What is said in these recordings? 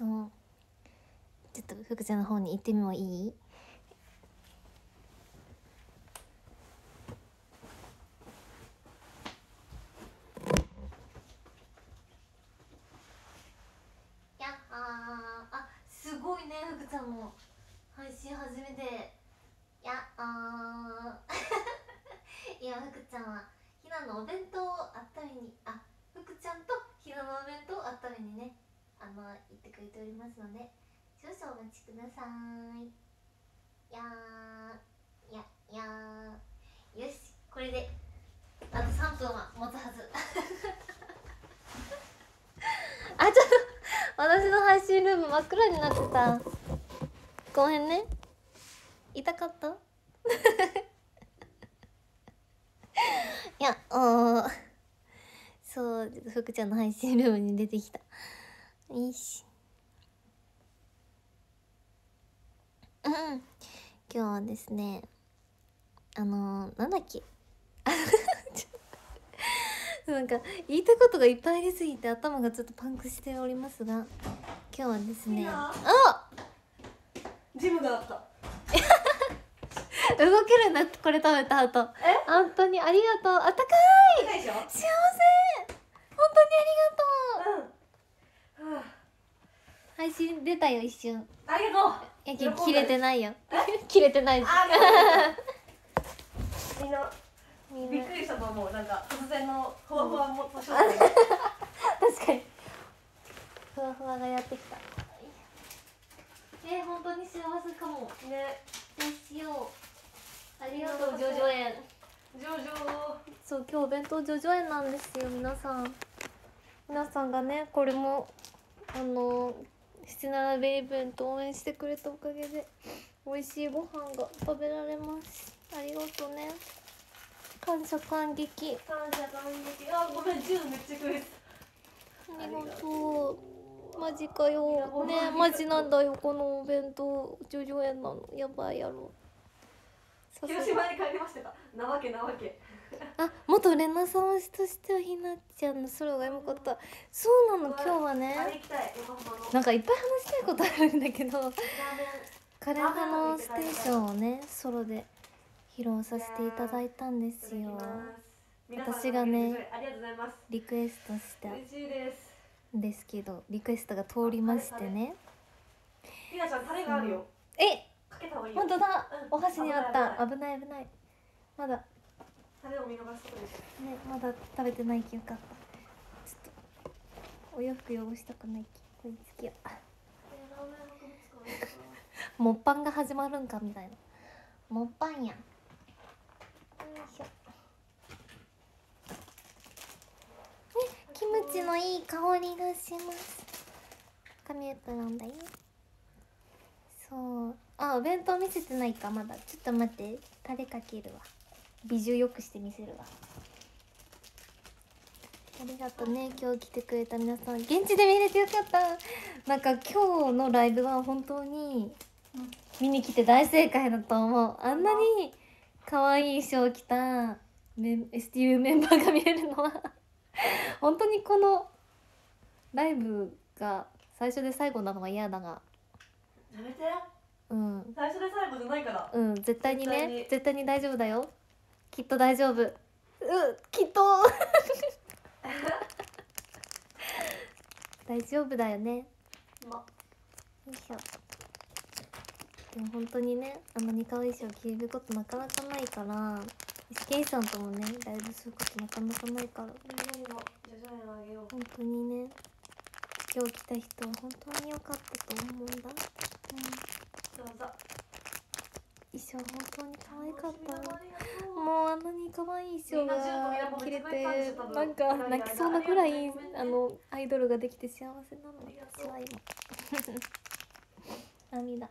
そう。ちょっと福ちゃんの方に行ってみもいいやっはーあすごいね福ちゃんも配信初めてやっあーいや福ちゃんはひなのお弁当をあっためにあ福ちゃんとひなのお弁当をあっためにねあの言ってくれておりますので少々お待ちくださいやーややーよしこれであと3分は持つはずあちょっと私の配信ルーム真っ暗になってたごめんね痛かったいやあーそうちょっと福ちゃんの配信ルームに出てきた。よいし。うん。今日はですねあのー、なんだっけ？なんか言いたいことがいっぱいありすぎて頭がちょっとパンクしておりますが今日はですねいいなあジムがあった。動けるんだこれ食べた後。え？本当にありがとう。あったかい！高いでしょ？幸せ！本当にありがとう。うん。は配信出たよ一瞬。あありがとう。いや喜んだ切れてないよ。切れてないみんなみんな。びっくりしたと思う。なんか突然のふわふわも多少 確かに。ふわふわがやってきた。えー、本当に幸せかも。ね。どうしよう。ありがとうジョジョ園。ジョジョそう今日お弁当ジョジョ園なんですよ皆さん皆さんがねこれもあの七七ベイブンと応援してくれたおかげで美味しいご飯が食べられます。ありがとうね。感謝感激。感謝感激。あごめんジュンめっちゃくれありがとう。マジかよ。ねマジなんだよこのお弁当。ジョジョ園なの。やばいやろ。広島に帰りましたか？なわけなわけあ元レナサンスとしてはひなちゃんのソロがエモかった。そうなの今日はね。なんかいっぱい話したいことあるんだけど。カレー派のステーションをねソロで披露させていただいたんですよ。私がねありがとうございます。リクエストした。んです。けどリクエストが通りましてね。ひなちゃんタレがあるよ。えだ。うん。お箸にあった。危危ない危ない。まだタレを見逃すことです。ねまだ食べてないきよかった。ちょっとお洋服汚したくないきこれつきやえーラーメン博物館もっぱんが始まるんかみたいな。もっぱんやんキムチのいい香りがします。紙エプロンだよ。そう。あお弁当見せてないかまだ。ちょっと待って。タレかけるわ美女よくして見せるわ。ありがとうね今日来てくれた皆さん。現地で見れてよかった。なんか今日のライブは本当に見に来て大正解だと思う。あんなに可愛い衣装着たメン STU メンバーが見れるのは。本当にこのライブが最初で最後なのが嫌だがやめて。うん。最初で最後じゃないから。うん絶対にね。絶対に大丈夫だよきっと大丈夫。うきっと。大丈夫だよね。ま。よいしょ。でも本当にねあんなに可愛い衣装着ることなかなかないから SK さんともねライブすることなかなかないから。本当にね今日来た人は本当に良かったと思うんだ、うん、どうぞ衣装本当に可愛かった。もうあんなに可愛い衣装が着れてなんか泣きそうなぐらいあのアイドルができて幸せなの私は今。涙。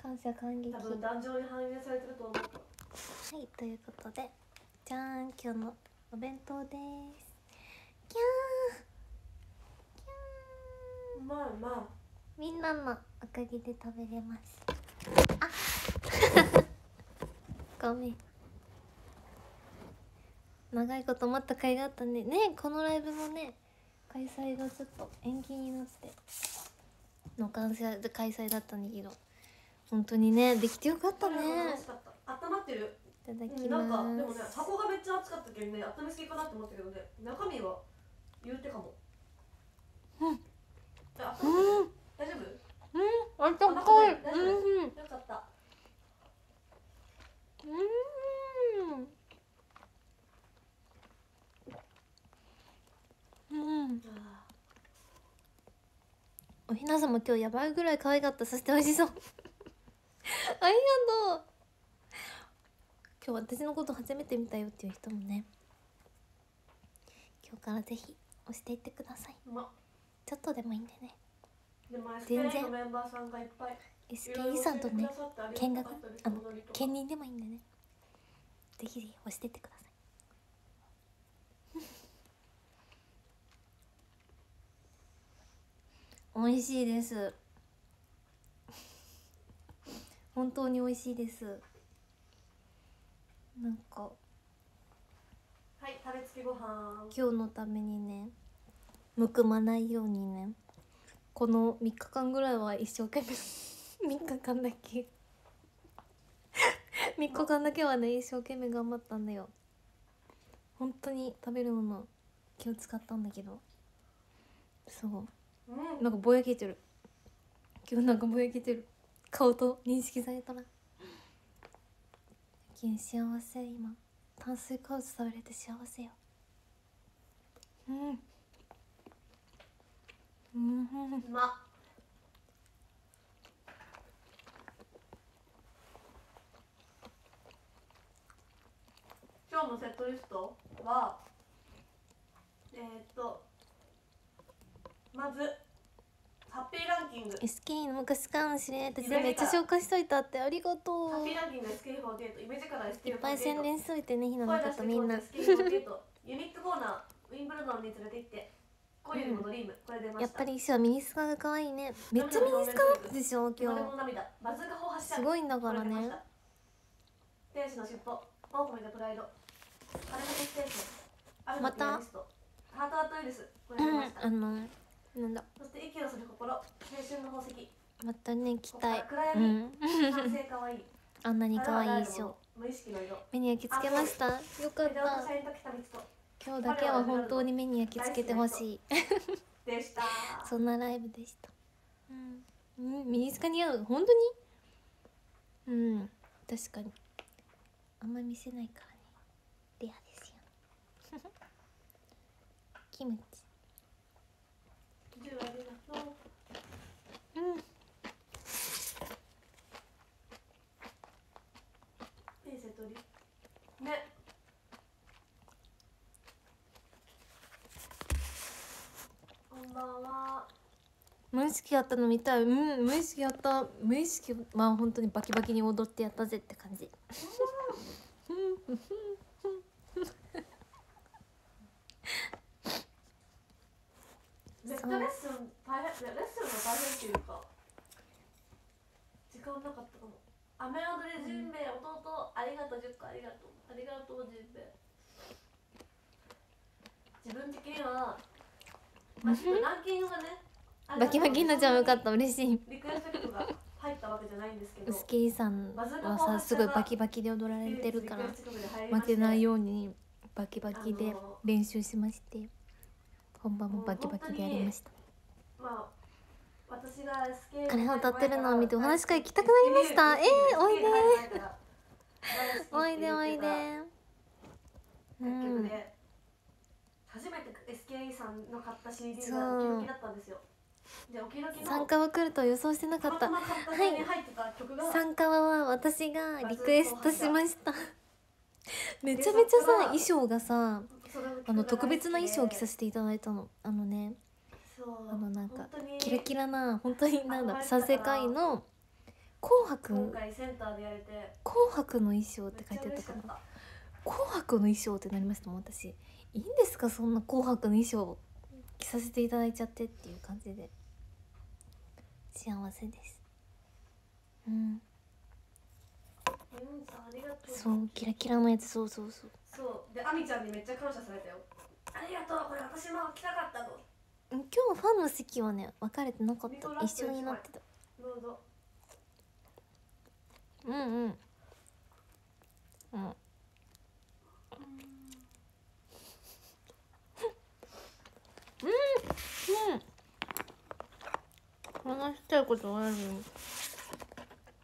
感謝感激。多分壇上に反映されてると思った。はいということでじゃーん今日のお弁当です。キャー。キャー。うまいうまみんなのおかげで食べれます。あごめん長いこと待った甲斐があったね。ねこのライブもね開催がちょっと延期になって。の開催開催だったんだけど。本当にねできてよかったね。温まってる。いただきうんなんかでもねます箱がめっちゃ熱かったけどね温めすぎかなって思ったけどね中身は言うてかも。うん。うん。大丈夫？あったかい。うん。よかったうん。おひなさんも今日やばいぐらい可愛かった。そして美味しそうありがとう。今日私のこと初めて見たよっていう人もね。今日からぜひ押していってください。まっ。ちょっとでもいいんでね。全然。のメンバーさんがいっぱいいろいろ SKE さんとね見学あの兼任でもいいんでね。ぜひぜひ押していってください。美味しいです。本当に美味しいです。なんか。はい食べつけご飯。今日のためにねむくまないようにねこの3日間ぐらいは一生懸命3日間だけ。3日間だけはね一生懸命頑張ったんだよ。本当に食べるもの気を使ったんだけど。そう。うん。なんかぼやけてる。今日なんかぼやけてる。顔と認識されたら最近幸せ今炭水化物食べれて幸せよ。うん。うん。うまっ今日のセットリストはえー、っとまずハッピーランキング。SK の昔からの知り合いたちでめっちゃ紹介しといたってありがとう。ハッピーランキング SK48 イメージから SK48 いっぱい宣伝しといてねひなのこと。みんな。SK48 ユニットコーナーウィンブルドンに連れて行って恋よりもドリーム、これ出ました。やっぱり衣装はミニスカが可愛いね。めっちゃミニスカだったでしょ今日。すごいんだからね。天使の尻尾。狼とプライドまた？ハートアートウイルス。あのなんだ？そして息をする心青春の宝石。またね着たい暗闇。うん。あんなに可愛い衣装無意識の色。目に焼き付けました。よかった。今日だけは本当に目に焼き付けてほしい。でした。そんなライブでした。うん、うん、ミニスカ似合う。本当に？うん確かに。あんま見せないからねレアですよキムチ。ううんね。こんばんは。無意識やったの見たい。うん無意識やった。無意識まあ本当にバキバキに踊ってやったぜって感じ。めレッスン大変レッスンが大変っていうか時間なかったかも。雨踊りジンベエ弟ありがとう10個ありがとうありがとうジンベエ自分的にはまあちょっとランキングがねバキバキになっちゃうよかった嬉しい。リクエスト曲が入ったわけじゃないんですけどスケイさんはさすごいバキバキで踊られてるから負けないようにバキバキで練習しまして本番もバキバキでやりました。まあ私が彼が歌ってるのを見てお話し会行きたくなりました。えー、おいで。おいでおいで。うん。楽曲で初めて SKE さんの買った CD がおきろきだったんですよ。でおきろきの参加は来ると予想してなかった。たまたま買った中に入ってた曲が、参加は私がリクエストしました。めちゃめちゃさ衣装がさあの特別な衣装を着さてせていただいたの。あのね。あのなんかキラキラな本当になんだ憧れてた。から三世界の紅今白紅白の衣装って書いてあったかな。紅白の衣装ってなりましたもん私。いいんですかそんな紅白の衣装着させていただいちゃってっていう感じで。幸せです。うん。そうキラキラのやつそうそうそうそう。でアミちゃんにめっちゃ感謝されたよ。ありがとうこれ私も着たかったの今日ファンの席はね分かれてなかった。一緒になってた。どうぞ。うんうん。うん。うん。うん。話したいことある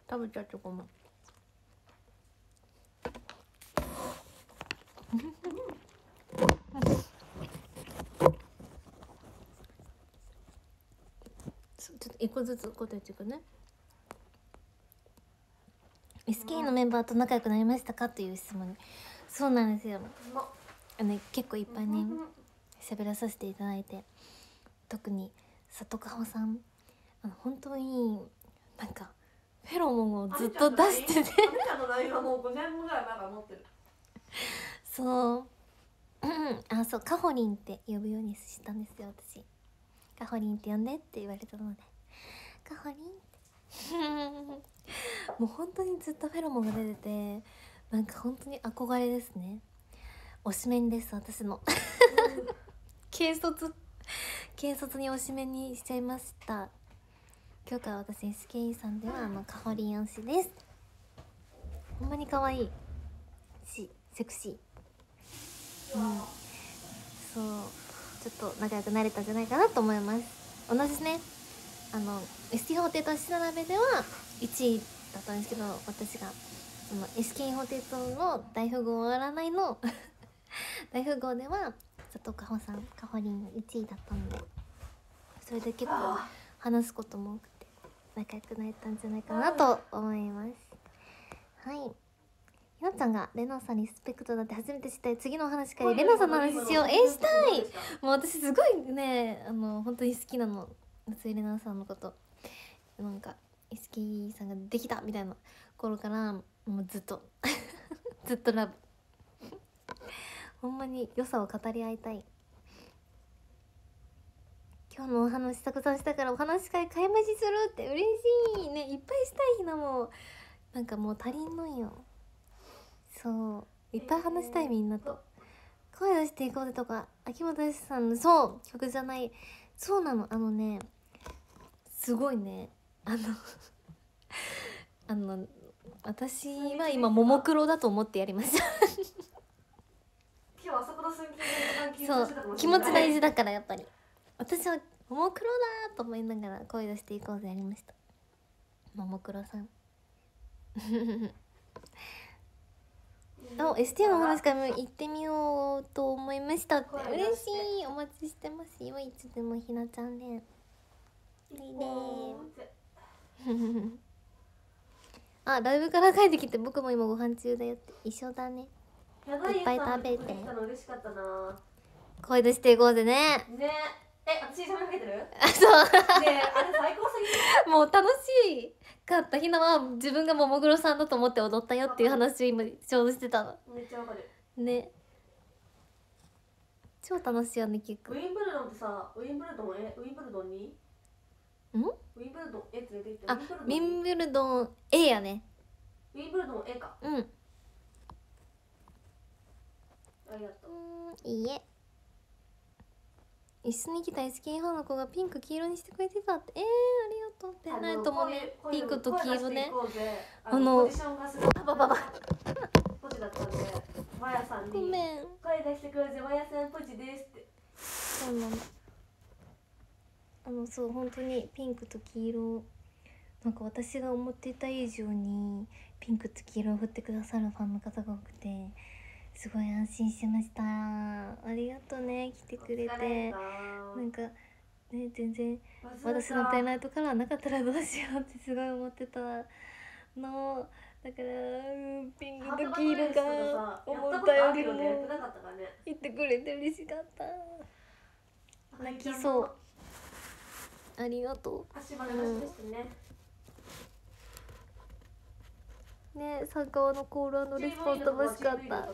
食べちゃってごめんそうちょっと一個ずつ答えていくね。SK のメンバーと仲良くなりましたか？という質問に。そうなんですよ。あの結構いっぱいね喋らさせていただいて。特に里かほさん。あの本当になんかフェロモンをずっと出してて。あみちゃんの LINE はもう5年ぐらい？前から持ってる？そう。うん。あそうカホリンって呼ぶようにしたんですよ私。カホリンって呼んでって言われたので。カホリンって。もう本当にずっとフェロモンが出ててなんか本当に憧れですね。推しメンです私の。軽率。軽率に推しメンにしちゃいました。今日から私 SKE さんではあのカホリン推しです。ほんまに可愛いしセクシー。うんそう。ちょっと仲良くなれたんじゃないかなと思います。同じね。あの ST 法廷と足並べでは1位だったんですけど私がその SK 法廷との大富豪終わらないの大富豪では佐藤かほさんかほりん1位だったのでそれで結構あ。話すことも多くて仲良くなれたんじゃないかなと思います。はいひなちゃんがレナさんリスペクトだって初めて知った次のお話からレナさんの話しよう。えーしたい。もう私すごいねあの本当に好きなの。夏井玲奈さんのこと。なんかイスキーさんができたみたいな頃からもうずっと。ずっとラブ。ほんまに良さを語り合いたい。今日のお話たくさんしたからお話し会買い増しするって嬉しいね。いっぱいしたいひなもなんかもう足りんのよそう。いっぱい話したいみんなと。声出していこうぜとか秋元康さんのそう曲じゃない。そうなの。あのねすごいね。あの あの私は今ももクロだと思ってやりました今日あそう気持ち大事だからやっぱり。私はももクロだと思いながら声出していこうぜやりました。ももクロさん お ST の話か。らも行ってみようと思いましたって。嬉しい。お待ちしてますよ。いつでもひなちゃんで。ね あライブから帰ってきて僕も今ご飯中だよって。一緒だね。いいっぱい食べて。できたの嬉しかったな。声出していこうぜね。ね。え私喋りかけてる？ねあそう。えあれ最高すぎる。もう楽しいかったひなは自分がももクロさんだと思って踊ったよっていう話を今ちょうどしてたの。めっちゃわかる。ね。超楽しいよね結構。ウィンブルドンってさウィンブルドンえウィンブルドンに？ん？ウィンブルドンえ連れててあウィンブルドン A やね。ウィンブルドン A か。うん。ありがとう。うんいいえ一緒に来た SK ファンの子がピンク黄色にしてくれてたって。えー、ありがとうもね。ピンクと黄色ね。ああののポジションがすごいあばばばポジだったんでマヤさんにごめん。声出してくるぜマヤさんポジですって。そうなのあのそう本当にピンクと黄色なんか私が思っていた以上にピンクと黄色を振ってくださるファンの方が多くてすごい安心しました。ありがとうね。来てくれて。さなんかね全然私のペンライトカラーなかったらどうしようって すごい思ってたの。だからうんピンクと黄色が思ったよりも言ってくれて嬉しかった。泣きそう。ありがと足場流してね。うねサッカーのコールレスポンス楽しかった。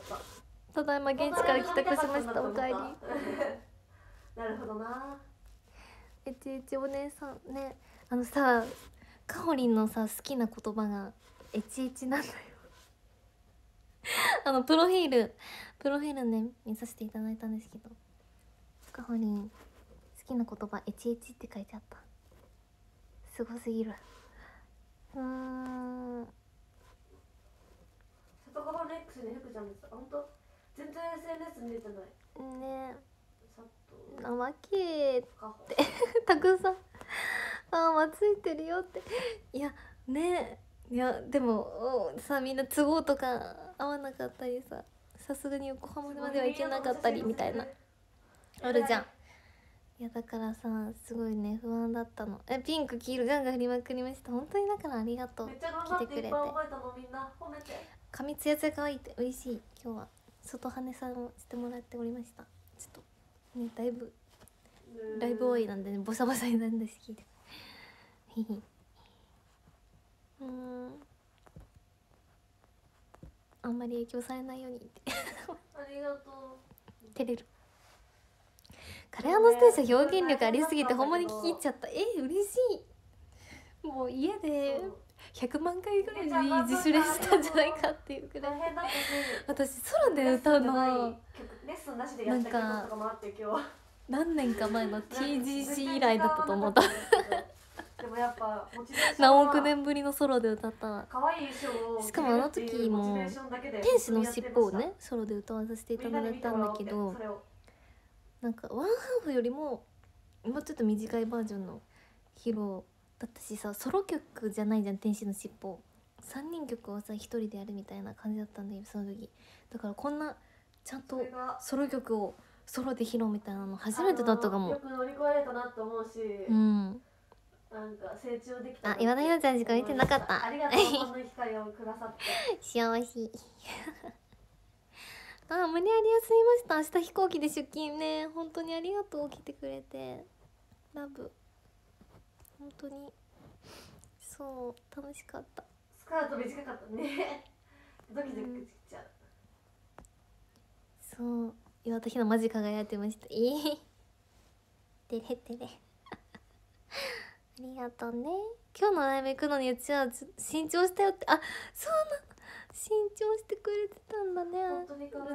ただいま現地から帰宅しましたおかえり。なるほどな。えちえちお姉さんね。あのさかほりんのさ好きな言葉がえちえちなんだよ。あのプロフィールプロフィールね見させていただいたんですけどかほりん好きな言葉エチエチって書いてあった。すごすぎる。うーん里川の X に福ちゃんです本当全然 SNS 見れてない。ね。さっと生けカホたくさんあーまついて。るよって。いやねいやでもおさみんな都合とか合わなかったりささすがに横浜までは行けなかったりみたいなあるじゃんいやだからさすごいね不安だったのえピンク黄色ガンガン振りまくりました本当にだからありがとうめっちゃ頑張って。いっぱい覚えたのみんな褒めて髪ツヤツヤ可愛いって嬉しい。今日は外羽さんをしてもらっておりました。ちょっとねだいぶライブ多いなんでねボサボサになるんですけど。うーん。あんまり影響されないようにって。ありがと照れる。カレーのステージは表現力ありすぎてほんまに聞き入っちゃった。え嬉しい。もう家う。で100万回ぐらい自主練したんじゃないかっていうくらい。私空で歌うの。レッスンなしでやった曲とかもあって今日。何年か前の TGC 以来だったと思った。でもやっぱ何億年ぶりのソロで歌った。しかもあの時も天使の尻尾をねソロで歌わさせていただいたんだけどなんかワンハーフよりももうちょっと短いバージョンの披露だったしさソロ曲じゃないじゃん天使の尻尾。3人曲をさ一人でやるみたいな感じだったんだけどその時。だからこんなちゃんそとソロ曲をソロで披露みたいなの初めてだったかも。よく乗り越えれたなと思うし、うん。なんか成長できたあ岩田洋ちゃんしか見てなかった。ありがとうこの光をくださって。幸せ あ無理やり休みました。明日飛行機で出勤ね。本当にありがとう来てくれて。ラブ本当に。そう楽しかった。スカート短かったね。ドキドキしちゃう、そう。岩田ひなマジ輝いてました。いいてれてれ。ありがとうね。今日のライブ行くのにうちは新調したよって。あそうなの。新調してくれてたんだね。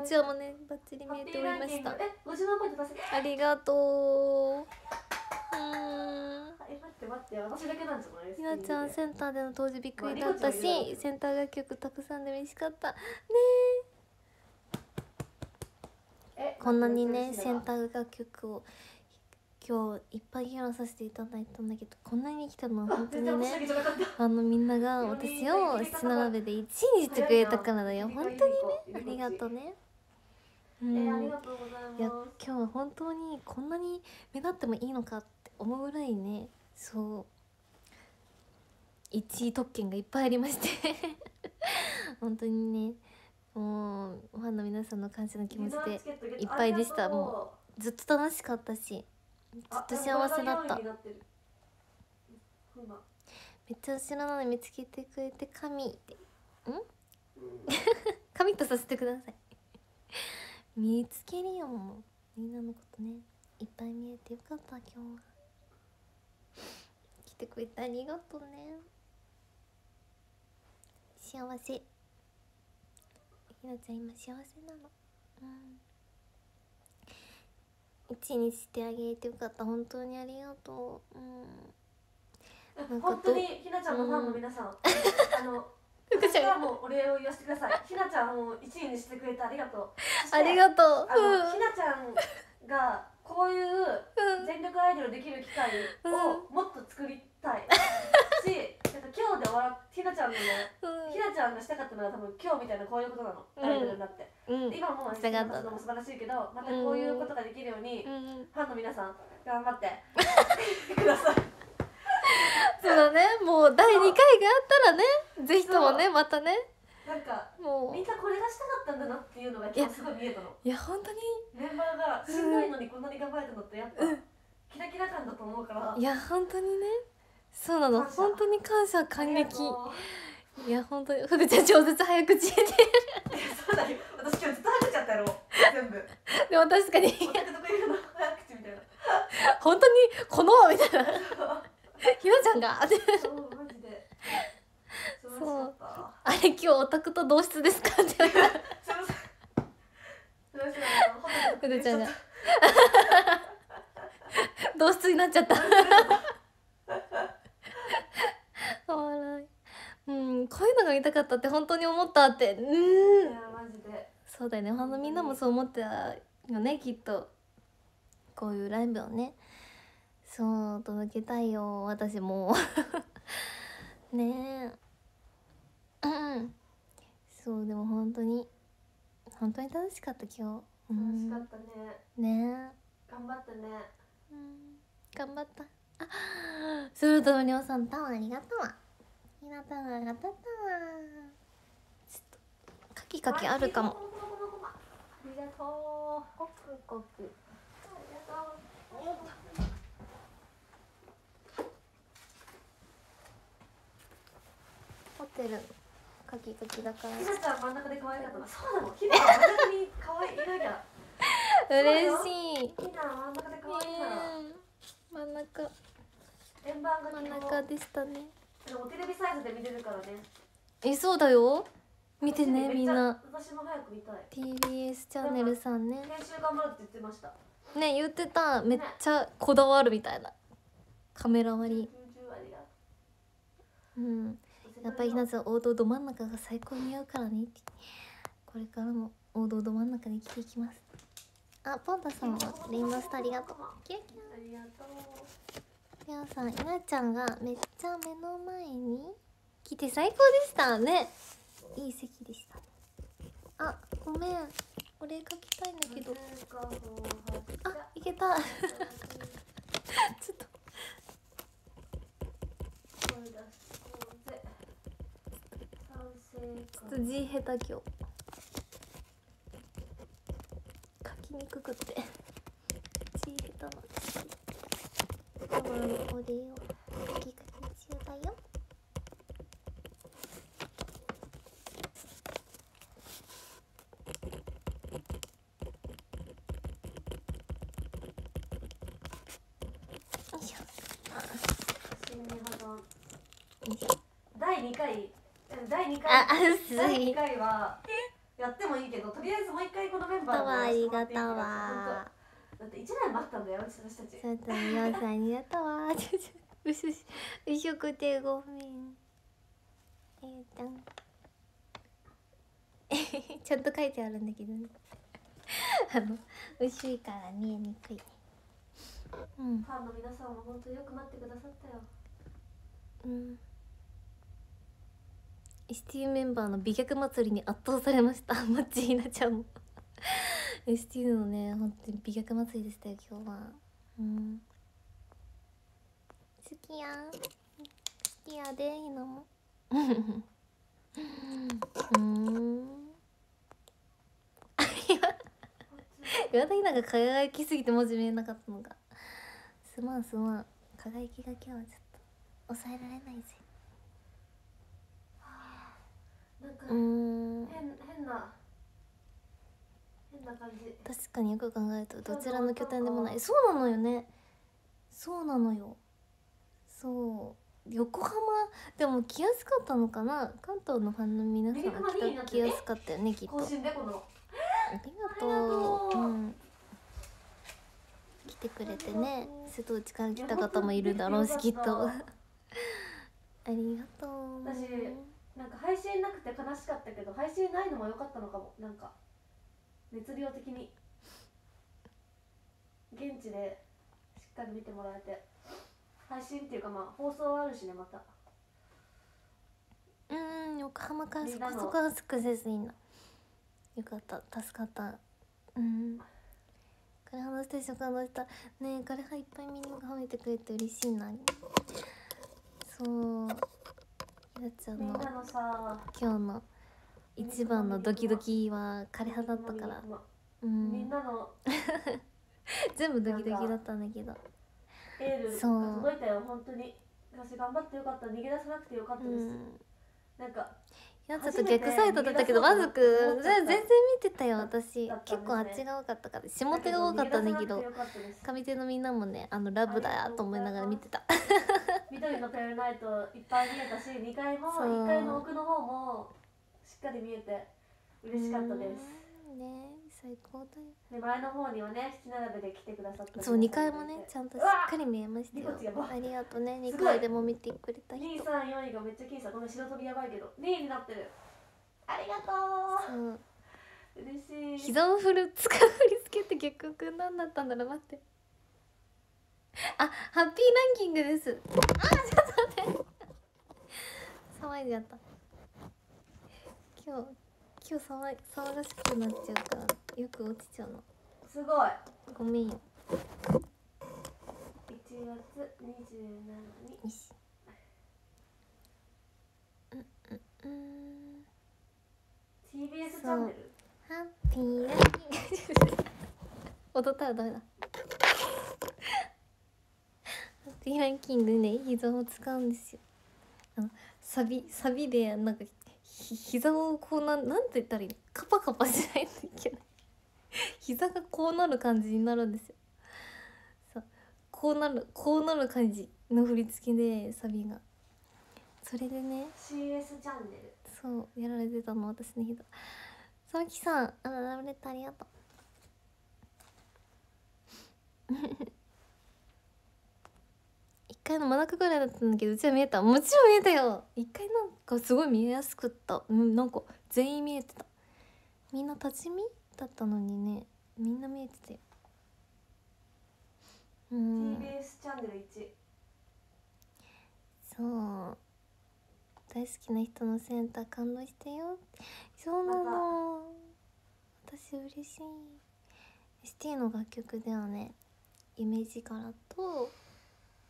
うちわもねバッチリ見えておりました。キング。え50万ポイント出せ。ありがとう。うーんえ待って待って私だけなんじゃないひなちゃんセンターでの当時びっくりだったしセンター楽曲たくさんで嬉しかったね。えこんなにねセンター楽曲を今日いっぱい披露させていただいたんだけどこんなに来たのは本当にね あのみんなが私を七鍋で1位にしてくれたからだよ。本当にねありがとうね。うえんありがとうございます。いや今日は本当にこんなに目立ってもいいのかって思うぐらいねそう1位特権がいっぱいありまして。本当にねもうファンの皆さんの感謝の気持ちでいっぱいでした。もずっと楽しかったし。ずっと幸せだった。めっちゃ後ろなのに見つけてくれて神って。神とさせてください。見つけるよもう。みんなのことねいっぱい見えてよかった今日は。来てくれてありがとうね。幸せ。ひなちゃん今幸せなの。うん。一位にしてあげてよかった。本当にありがとう。うん。なんかど本当にひなちゃんのファンの皆さん、あの 私からもお礼を言わせてください。ひなちゃんを1位にしてくれてありがとう。ありがとう。あのひなちゃんがこういう全力アイドルできる機会をもっと作りたい。しなんか今日で終わらひなちゃんのねうん。ひなちゃんがしたかったのは多分今日みたいなこういうことなの、うん。アイドルになって。今もしたかった活動も素晴らしいけどまたこういうことができるように、うん。ファンの皆さん頑張って。ください。そうだね。もう第2回があったらねぜひともねまたねなんかもう。みんなこれがしたかったんだなっていうのが今日すごい見えたの。いや本当に。メンバーがしんどいのにこんなに頑張れたのってやっぱ、キラキラ感だと思うから。いや本当にね。そうなの。本当に感謝感激。いや本当に。ふぐちゃん超絶早口言えてそうだよ。私今日ずっと話しちゃったやろ。全部。でも確かに。本当にこのみたいな。ひなちゃんが。ってそうマジで。素晴今日オタクと同室ですか？って言われたすいませんすいませんあのホテルふぐちゃんが同室になっちゃった。お笑い。うんこういうのが見たかったって本当に思ったって。ういんやマジで。そうだよね。ほんとみんなもそう思ってたよねきっと。こういうライブをね。そう届けたいよ私も。ねえ。うんそうでも本当に本当に楽しかった今日。う楽しかんったね。ね。頑張ったね。え、うん、頑張った。あそれともりょうさんタワーありがとう。ひなたわがたったわちょっとカキカキあるかも。ありがとう。コクコク。ありがとうホテルのカキカキだから。ひなちゃん真ん中で可愛かった。なそうなの？ひなは真ん中に可愛い。いなきゃ 嬉しい。ひなは真ん中で可愛いから。真ん中。円盤が真ん中でしたね。でもテレビサイズで見れるからね。えそうだよ。見てねみんな。私も早く見たい。TBS チャンネルさんね。編集頑張るって言ってました。ね言ってた。めっちゃこだわるみたいな。カメラ割り。90割がうんやっぱりひなさん王道ど真ん中が最高に似合うからねってこれからも王道ど真ん中で生きていきますあポンタさんはレインボースターありがとうキラキラありがとうりょうさん、いなちゃんがめっちゃ目の前に来て最高でしたね。いい席でしたね。あ、ごめん。お礼書きたいんだけど。あ、いけた。ちょっと。ちょっと字下手今日。書きにくくって。字下手なんです。パワーのお礼を書き書き中だよ。よいしょ。新日保よいしょ第2回第2回あ、あ、す第2い。回はやってもいいけどとりあえずもう一回このメンバーありがとうだわ。って1年待ったんだよ私たちそうだよ、さんありがとうわ。ちょちょ、うしくてごめん。えーちゃん。ちゃんと書いてあるんだけどね。あの、薄いから見えにくいね。うん。ファンの皆さんも本当によく待ってくださったようん。ST メンバーの美脚祭りに圧倒されました。マッチひなちゃんも。ST のね、本当に美脚祭りでしたよ、今日は。うん。好きやん。好きやで、ひなも。うん。岩田ひなが輝きすぎて文字見えなかったのが。すまんすまん。輝きが今日はちょっと抑えられないぜ。なんかうーん。変変な変な感じ。確かによく考えるとどちらの拠点でもない。そうなのよね。そうなのよ。そう。横浜でも来やすかったのかな。関東のファンの皆さんはビッグマニーになって来来やすかったよねきっと。ありがとう、う。うん、来てくれてね。瀬戸内から来た方もいるだろうしきっと。ありがとう。私なんか配信なくて悲しかったけど配信ないのも良かったのかも。なんか熱量的に。現地でしっかり見てもらえて。配信っていうかまあ放送はあるしねまた。うん横浜からそこそこはスクセスいいな。よかった。助かった。うん。枯葉のステーション感動した。ねえ枯葉いっぱいみんなが褒めてくれて嬉しいな。そう。ひなちゃんの今日の一番のドキドキは枯葉だったから。まうみんんなの 全部ドキドキだったんだけど。エールがそう。届いたよ。本当に。私頑張ってよかった。逃げ出さなくてよかったうです、ん。なんかひなちゃんと逆サイドだったけどまずく全然見てたよ私。ね。結構あっちが多かったから。下手が多かったんだけど。上手のみんなもねあのラブだと思いながら見てた緑のペルナイトいっぱい見えたし2階もそう。1階の奥の方もしっかり見えて嬉しかったです。ね最高だよ。で前の方にはね七並べで来てくださったそう2階もねちゃんとしっかり見えましたよ。ありがとうね2すごい。階でも見てくれた人。2、3、4位がめっちゃ僅差ごめん白飛びやばいけど2位になってる。ありがとそう。う嬉しい。膝を振る使う振り付けって結局何だったんだろう。待って あハッピーランキングです。あちょっと待って。騒いじゃった。今日今日騒い騒がしくなっちゃうからよく落ちちゃうの。すごい。ごめんよ。1月27日よしうんうんうん。TBS チャンネル？ハッピーランキング。踊ったらダメだハッピーランキングね膝を使うんですよ。あのサビサビでなんかひ膝をこうなんなんて言ったらいいの？カパカパしないといけな。い膝がこうなる感じになるんですよ。そう。こうなるこうなる感じの振り付けでサビが。それでね CS チャンネル。そうやられてたの私のひどさわきさんあらラブレターありがとう。一回の真中ぐらいだったんだけどうちは見えた。もちろん見えたよ。一回なんかすごい見えやすくった。うんなんか全員見えてた。みんな立ち見だったのにね。みんな見えてたようん。TBS チャンネル1そう。大好きな人のセンター感動してよ。そうなの。私嬉しい。ST の楽曲ではね。イメージカラーと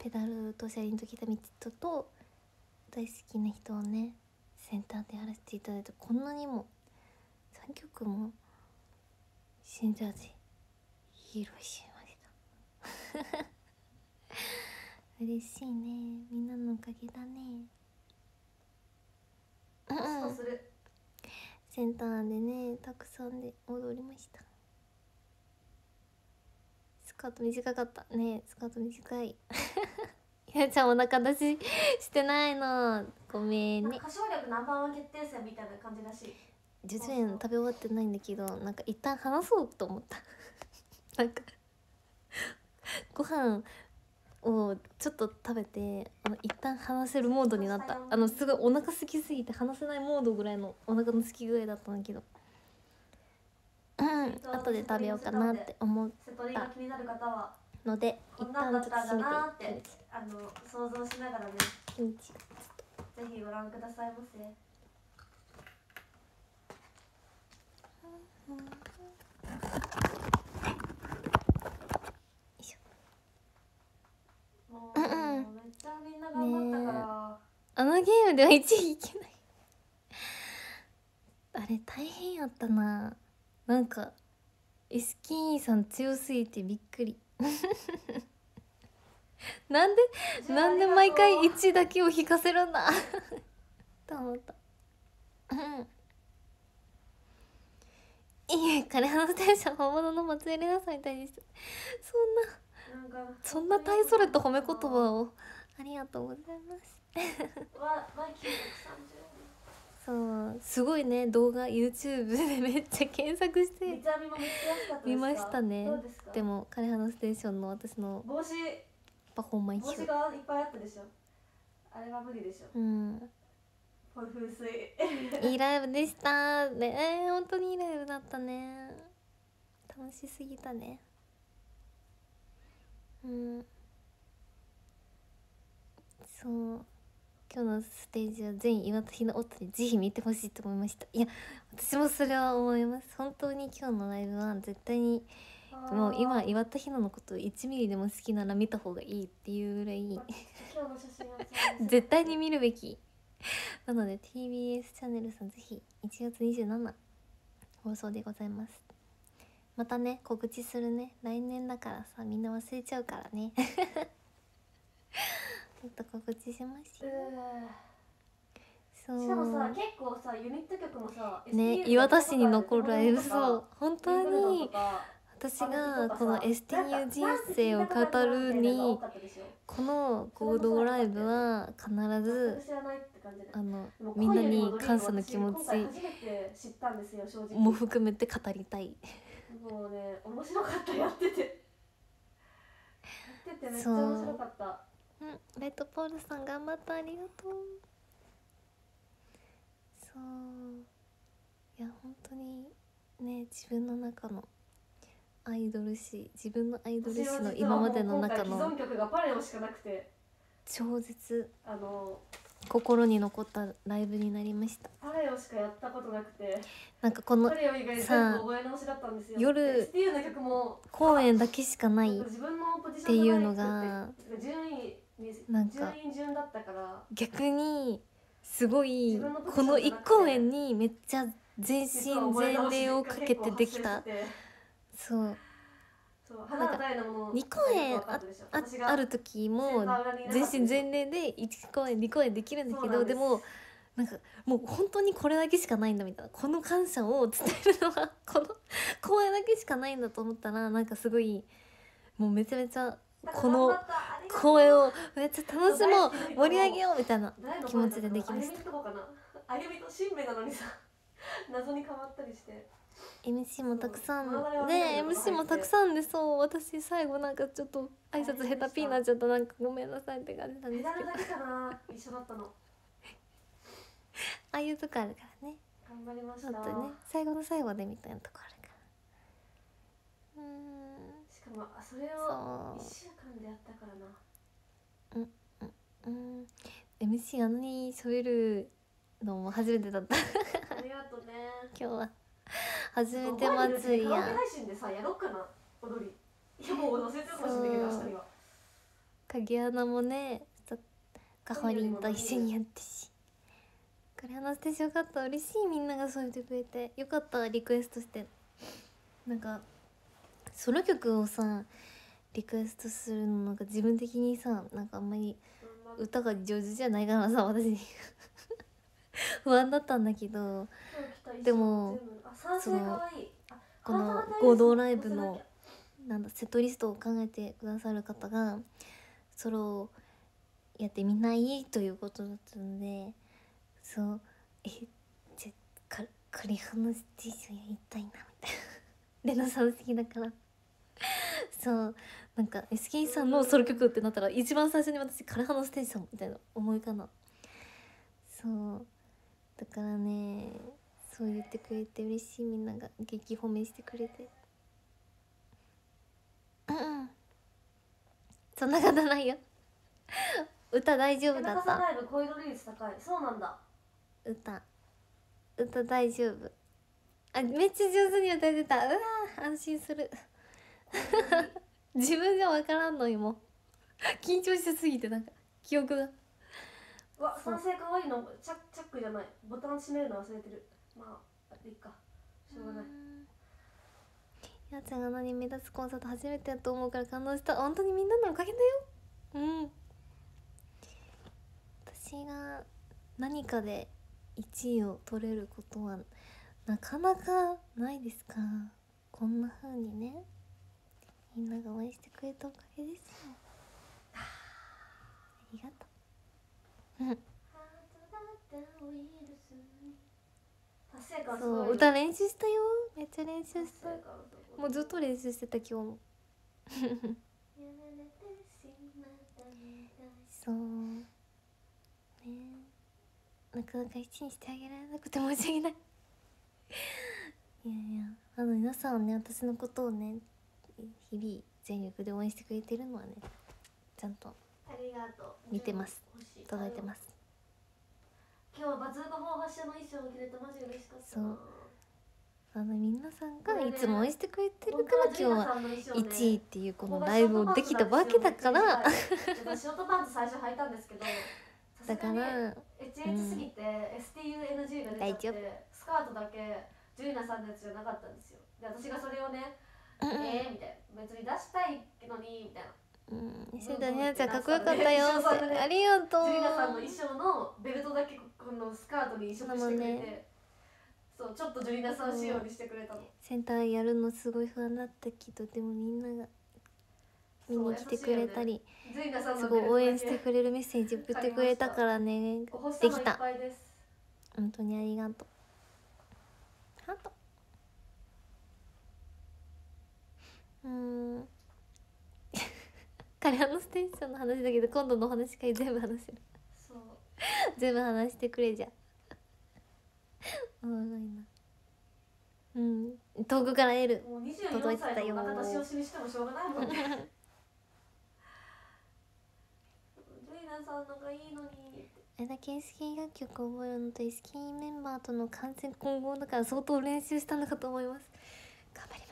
ペダルと車輪とギターミットと大好きな人をねセンターでやらせていただいてこんなにも3曲もセンターで披露しました。嬉しいね。みんなのおかげだね。うんセンターでねたくさんで踊りましたスカート短かった。ねスカート短い。やちゃんお腹出ししてないの。ごめんね。歌唱力ナンバーワン決定戦みたいな感じらしい。ジュジ食べ終わってないんだけどなんか一旦話そうと思った。なんかご飯をちょっと食べてあの一旦話せるモードになった。あのすごいお腹空きすぎて話せないモードぐらいのお腹の空き具合だったんだけどうん後で食べようかなって思う瀬戸りが気になる方はので一旦ちょっとててあの想像しながらね。ぜひご覧くださいませ。いしもうめっちゃみんな頑張ったから、あのゲームでは1位いけない。あれ大変やったななんか SKE さん強すぎてびっくり。なんでなんで毎回1だけを引かせるんだ？と思った。うん。いいえ枯葉のテンション本物の松江玲奈さんみたいですそんなそんな大それた褒め言葉を。ありがとうございます。わわ930そうすごいね動画 YouTube でめっちゃ検索して見ましたね。でも枯葉のステーションの私の帽子。パフォーマンス。帽子がいっぱいあったでしょ。あれは無理でしょ。うん。風水。いいライブでした。ねえー、本当にいいライブだったね。楽しすぎたね。うん。そう今日のステージは全岩田ひなおったでぜひ見てほしいと思いました。いや私もそれは思います。本当に今日のライブは絶対にもう今岩田ひなのこと1ミリでも好きなら見た方がいいっていうぐらい。絶対に見るべき。なので TBS チャンネルさんぜひ1月27放送でございます。またね告知するね。来年だからさみんな忘れちゃうからねもっと告知しますよ。そう。しかもさ結構さユニット曲もさね岩田市に残るライブそう。本当に私がこの STU 人生を語るにこの合同ライブは必ずあのみんなに感謝の気持ちも含めて語りたい。もうね面白かったやってて。やっうんレッドポールさん頑張ったありがとう。そう。いや本当にね自分の中のアイドル誌自分のアイドル誌の今までの中私は実はもう今回既存の曲がパレオしかなくて超絶あの心に残ったライブになりました。パレオしかやったことなくてなんかこのパレオ以外全部覚え直しだったんですよ。夜 STU の曲も公演だけしかないっていうのが順位になんか。順位順だったから。逆にすごいこの1ョンじゃなくて。公演にめっちゃ全身全霊をかけてできた。そう。そう花が誰のもの二公演あある時も全身全霊で1公演2公演できるんだけどでもなんかもう本当にこれだけしかないんだみたいなこの感謝を伝えるのはこの公演だけしかないんだと思ったらなんかすごいもうめちゃめちゃこの公演をめっちゃ楽しもう盛り上げようみたいな気持ちでできました。あゆみと新芽なのにさ謎に変わったりして。MC もたくさんね MC もたくさんでそう私最後なんかちょっと挨拶下手ピーになっちゃったなんかごめんなさいって感じなんですけど。一緒だったの。ああいうとこあるからね。頑張りました。ね最後の最後でみたいなとこあるから。うーんしかもあそれをそ1週間でやったからな。ううん MC あんなに喋るのも初めてだった。ありがとうね。今日は初めて祭りや配信でさやろうかな。踊り。いやもう忘れてるかもしれないけど明日には。影穴もねさかほりんと一緒にやってし。これ話してよかった。嬉しいみんながそう言ってくれて。よかったリクエストして。なんかソロ曲をさリクエストするのなんか自分的にさなんかあんまり歌が上手じゃないからさ私 不安だったんだけどでもそのこの合同ライブのなんだセットリストを考えてくださる方がソロをやってみないということだったのでそうえじゃかクリハのステーションやりたいなみたいな。レナさん好きだからそうなんか SK さんのソロ曲ってなったら一番最初に私枯葉のステーションみたいな思いかな。そうだからねそう言ってくれて嬉しいみんなが激褒めしてくれて。うんうん。そんなことないよ。歌大丈夫だった。田中さんライブ恋の率高い。そうなんだ。歌。歌大丈夫。あめっちゃ上手に歌えてた。うわー安心する 自分じゃ分からんのにもう緊張しすぎてなんか記憶が。うわ賛成かわいいのチャッチャックじゃない。ボタン閉めるの忘れてる。まああいいか。しょうがない。やつが何目立つコンサート初めてやと思うから感動した。本当にみんなのおかげだよ。うん。私が何かで1位を取れることはなかなかないですか？らこんな風にねみんなが応援してくれたおかげですよありがとう。そう歌練習したよ。めっちゃ練習達した。もうずっと練習してた今日も。そう。ね。なかなか一にしてあげられなくて申し訳ない。いやいやあの皆さんはね私のことをね日々全力で応援してくれてるのはねちゃんとありがとう見てます。届いてます。今日バズーカ法発射の衣装を着れてマジ嬉しかったそう。あの皆さんがいつも応援してくれてるから今日は1位っていうこのライブをできたわけだから。私ショートパンツ最初履いたんですけどだからエチエチすぎて STUNG が出ちゃってスカートだけジュリナさんのやつじゃなかったんですよ。で私がそれをねえーみたいな。別に出したいのにみたいな。うん、シュダニアちゃんかっこよかったよって。ありがとう。ジュリナさんの衣装のベルトだけこのスカートに移植してくれて、そうちょっとジュリナさん仕様にしてくれたの。センターやるのすごい不安だったけどでもみんなが見に来てくれたりジュリナさんのすごい応援してくれるメッセージ送ってくれたからね。できた本当にありがとう。ハートうーん。カレーのステーションの話だけど今度のお話会全部話せる。全部話してくれじゃん。おもろいな。うん。遠くから得るもう届い24歳てたよの中出し惜してもしょうがないもんね。さんのがいいのにだけ SK 楽曲を覚えるのと SK メンバーとの完全混合だから相当練習したのかと思います。頑張り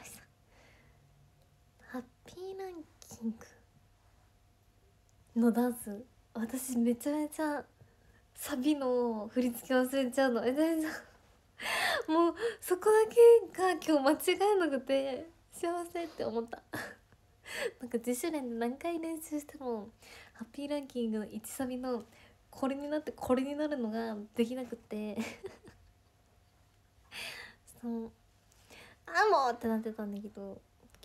ランキングのダンス私めちゃめちゃサビの振り付け忘れちゃうの。え全然もうそこだけが今日間違えなくて幸せって思った。なんか自主練で何回練習してもハッピーランキングの1サビのこれになってこれになるのができなくて。そう。あもうってなってたんだけど。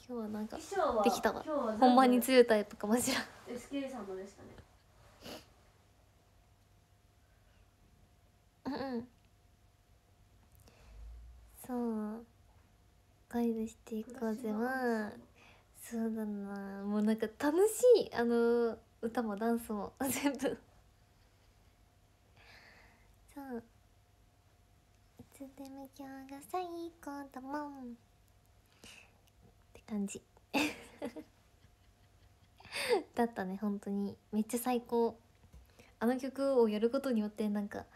今日はなんかできたわ。今日は全部ほんまに強いタイプかもしらん。SK さんのでしたね。うんうん。そう。ガイドしていこうぜは。そうだな。もうなんか楽しい。あの歌もダンスも。全部。そう。いつでも今日が最高だもん感じ。だったね本当に。めっちゃ最高。あの曲をやることによってなんか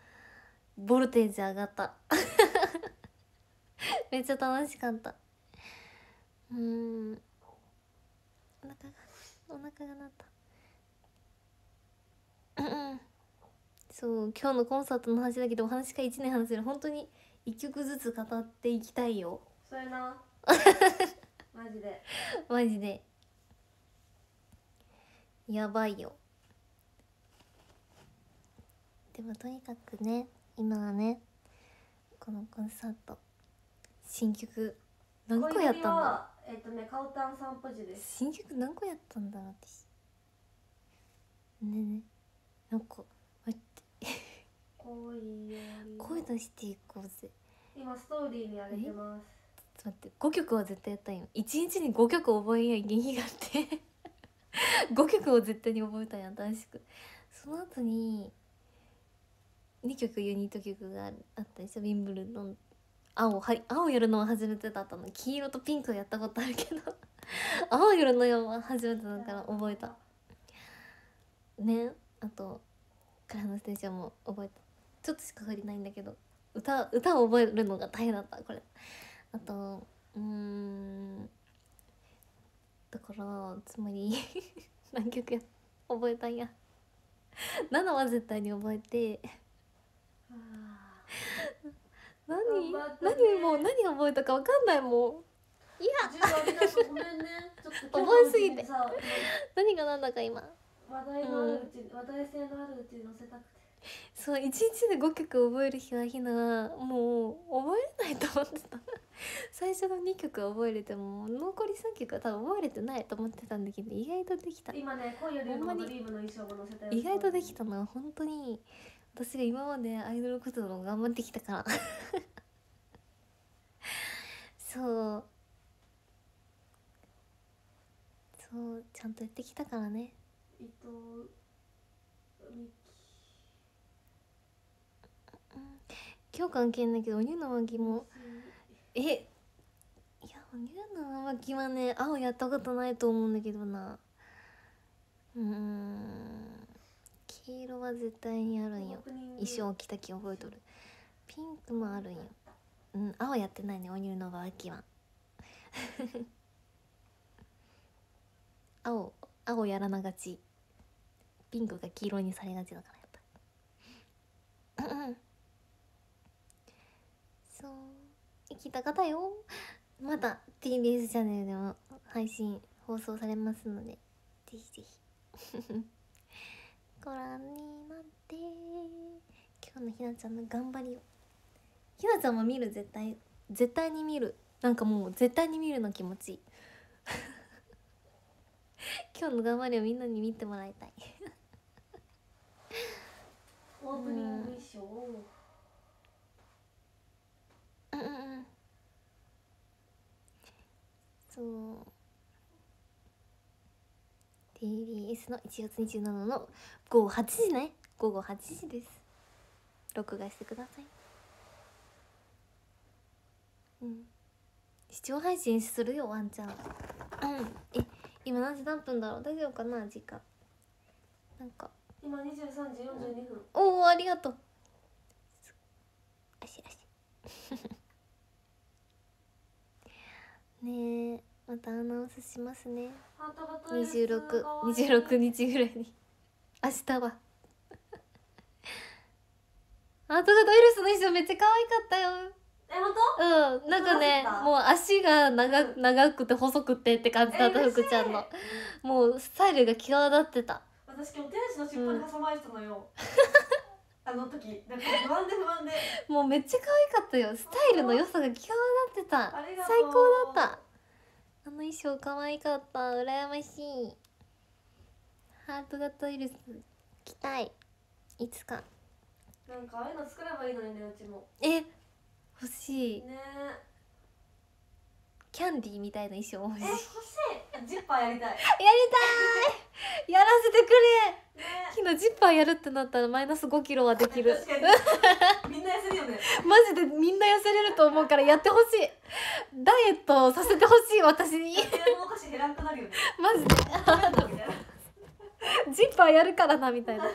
ボルテージ上がった。めっちゃ楽しかった。うーん。お腹がお腹が鳴った。うんうん。そう今日のコンサートの話だけどお話が1年話せる本当に1曲ずつ語っていきたいよ。それな マジで。マジで。やばいよ。でもとにかくね今はねこのコンサート新曲何個やったんだ？はえっとねカオタン散歩時です。新曲何個やったんだ私ねえねえ。なんか待って。声出していこうぜ。今ストーリーに上げてますと待って5曲は絶対やったんよ。1日に5曲覚えやい元気があって。5曲を絶対に覚えたんや新しく。その後に2曲ユニット曲があったでしょウィンブルドン。青は青やるのは初めてだったの黄色とピンクはやったことあるけど。青やるのは初めてだから覚えた。ねあと「カラのステーション」も覚えた。ちょっとしか振りないんだけど歌歌を覚えるのが大変だったこれ。あとうーん。だからつまり 何曲や覚えたんや。7は絶対に覚えて。あ何？何もう何覚えたか分かんないもん。いや。ね。ちょっと覚えすぎて。さ何が何だか今。話題のあるうちに、話題性のあるうちに載せたくてそう1日で5曲覚える日はひな。はもう覚えれないと思ってた。最初の2曲は覚えれても残り3曲は多分覚えれてないと思ってたんだけど意外とできた。今ね恋よりほんまにのドリームの衣装も載せたよ意外とできたのは本当に私が今までアイドル活動を頑張ってきたから。そう。そうちゃんとやってきたからね。伊藤美今日関係ないけどお乳の巻希も。えいやお乳の巻はね青やったことないと思うんだけどな。うーん。黄色は絶対にあるんよ。衣装着たき覚えとる。ピンクもあるんよ。うん青やってないねお乳の巻は。青青やらながち。ピンクが黄色にされがちだからやっぱ。んそう。行きたかったよ。また TBS チャンネルでも配信放送されますのでぜひぜひ。ご覧になって。今日のひなちゃんの頑張りを。ひなちゃんも見る？絶対。絶対に見る。なんかもう絶対に見るの気持ちいい。今日の頑張りをみんなに見てもらいたい。オープニング衣装うんそう。TBS の1月27の午後8時ね。午後8時です。録画してください。うん。視聴配信するよワンちゃん。うん。え今何時何分だろう？大丈夫かな？時間。なんか。今23時42分。おおありがとう。あしあしねえまたアナウンスしますね。ハートがトイレ2626日ぐらいに。明日は。アートがドイルスの衣装めっちゃ可愛かったよ。え本うんなんかねもう足が長長くて細くてって感じだった福ちゃんの。もうスタイルが際立ってた。当私今日手足の尻尾に挟まれてたのよ、あの時なんか不安で不安で。もうめっちゃ可愛かったよ。スタイルの良さが際立ってた。最高だった。あの衣装可愛かった。羨ましい。ハートがトイレス着たい。いつか。なんかああいうの作ればいいのにねうちも。え欲しい。ねキャンディーみたいな衣装欲しい。え欲しい。ジッパーやりたい。やりたい。やらせてくれ。ね。昨日ジッパーやるってなったらマイナス5キロはできる。みんな痩せるよね。マジでみんな痩せれると思うからやってほしい。ダイエットをさせてほしい私に。ね。マジで。ジッパーやるからなみたいな。い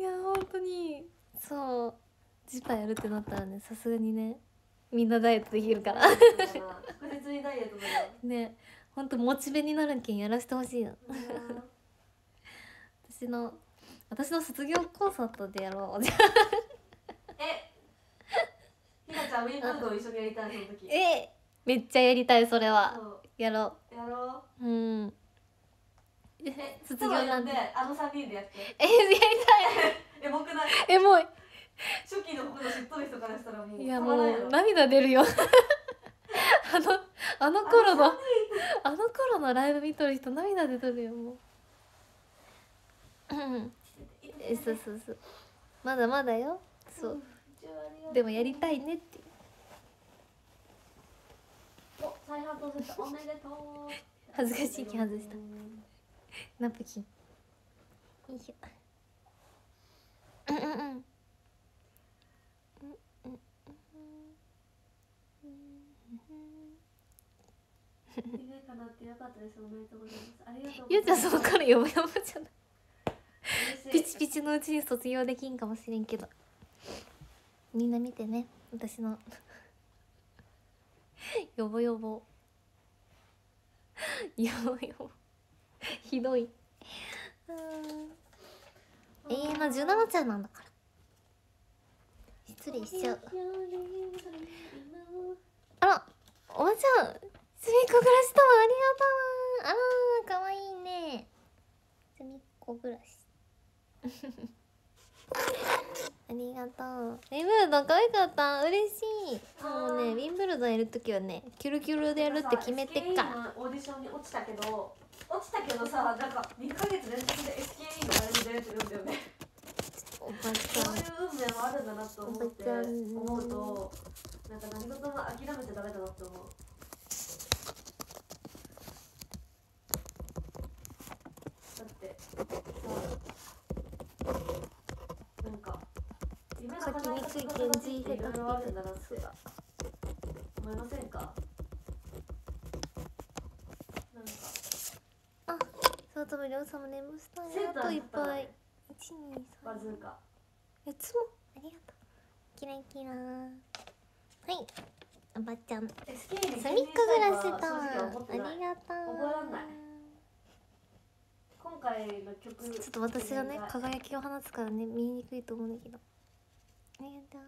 や本当に。そう。ジッパーやるってなったらねさすがにねみんなダイエットできるから。確実にダイエットだよ。ねほんとモチベになるけんやらせてほしいの私の私の卒業コンサートでやろう。えひなちゃんウィンブルドン一緒にやりたいその時。えめっちゃやりたいそれは。やろやろう。ううん。え 卒業なんでであの三人でやって。えやりたい。え僕ない？えもう 初期の僕の知っとる人からしたらもういやもう涙出るよ。あのあの頃のあの頃のライブ見とる人涙出とるよもう。うん。え そうそうそう。まだまだよ。そう。でもやりたいねってお再販当選おめでとう。恥ずかしい気外した。ナプキン。よいしょうんうんうん夢かなってよかったですおめでとうございますありがとうゆうちゃんその頃ヨボヨボじゃない。ピチピチのうちに卒業できんかもしれんけど。みんな見てね。私の。ヨボヨボヨボヨボひどい。うん。永遠の17ちゃんなんだから。失礼しちゃうあらおばちゃんすみっこ暮らしともありがとうあらかわいいね。すみっこ暮らし。ありがとう。ウィンブルドン可愛かった。嬉しい。もうねウィンブルドンやるときはねキュルキュルでやるって決めてっかオーディションに落ちたけど落ちたけどさなんか2ヶ月連続で SKE のライブ出れてるんだよね。おばちゃそうんいう運命もあるんだなと思って思うとなんか何事も諦めちゃダメだなって思うってさなんか夢が叶えた書きにくいけんっていって下思いませんか？あそうともりょうさんも眠した。いセンタあといっぱい。ね一二三。バズーカ。四つも。ありがとう。キラキラはい。おばちゃん。正た。わ直思ってありがとう今回の曲ちょっと私がねか。輝きを放つからね見えにくいと思うんだけど。ありがとう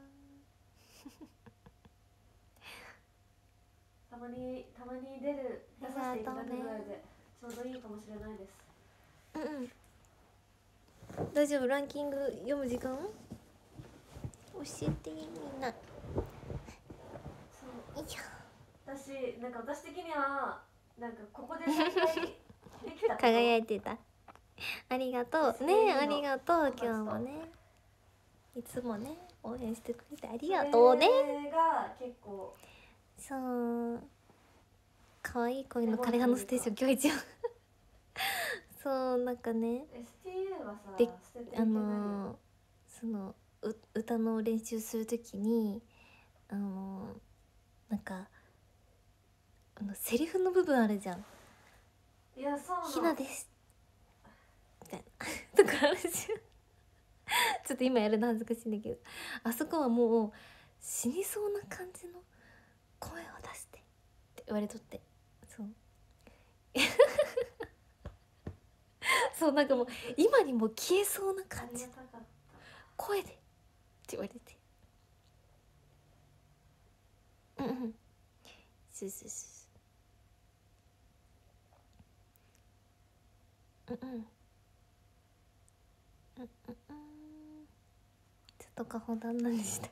たまにたまに出る出させていただくぐらいでちょうどいいかもしれないです。うんうん。大丈夫？ランキング読む時間？教えてみんな。私なんか私的にはなんかここで 輝いてた ありがとう。ねありがとう。今日もね。いつもね応援してくれてありがとうね。それが結構。そう。可愛い声の枯葉のステーション今日一応 そうなんかね。STU はさであのーそのう歌の練習するときにあのーなんかあのセリフの部分あるじゃん。いやそうな「の。ひなです」みたいな。とかあるじゃん。ちょっと今やるの恥ずかしいんだけど。あそこはもう死にそうな感じの声を出してって言われとって。そう。そうなんかもう今にも消えそうな感じりがたかった声でって言われて。うんうん。そうそうそう。うんうん。ちょっとカホ旦那でした